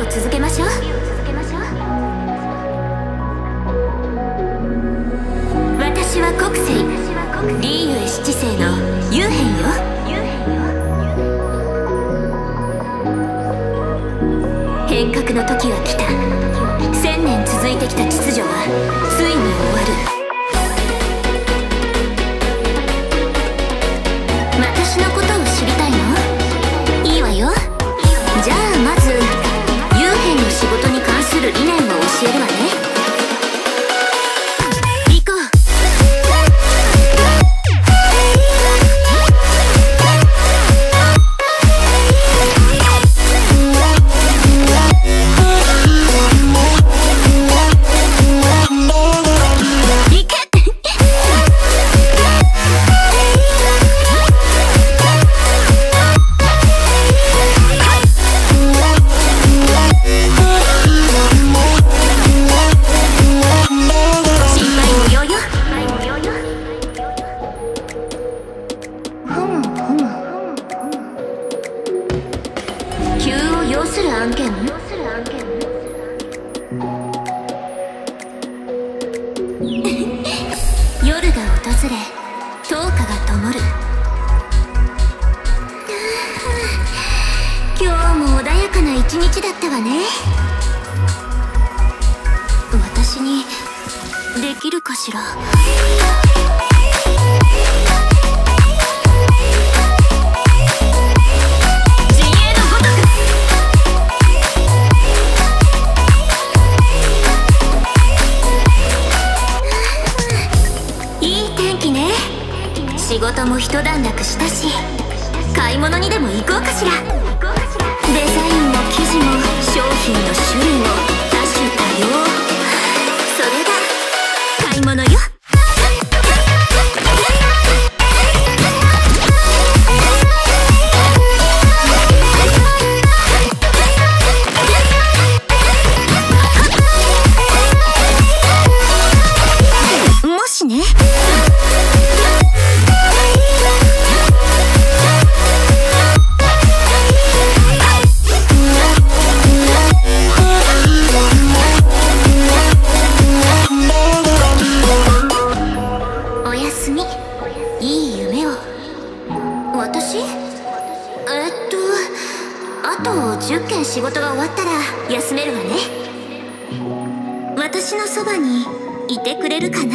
を続けましょう。私は国政リーユエ七世の幽変よ。変革の時は来た。千年続いてきた秩序はついに終わる。私のことを夜が訪れ灯火が灯る。今日も穏やかな一日だったわね。私にできるかしら？仕事も一段落したし買い物にでも行こうかしら。デザインも生地も商品の種類もあと10件仕事が終わったら休めるわね。私のそばにいてくれるかな？